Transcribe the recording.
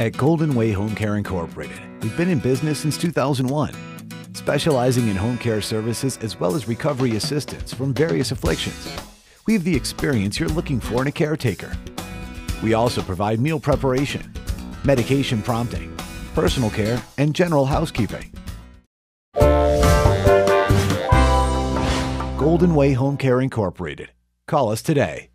At Golden Way Home Care Incorporated, we've been in business since 2001, specializing in home care services as well as recovery assistance from various afflictions. We have the experience you're looking for in a caretaker. We also provide meal preparation, medication prompting, personal care, and general housekeeping. Golden Way Home Care Incorporated. Call us today.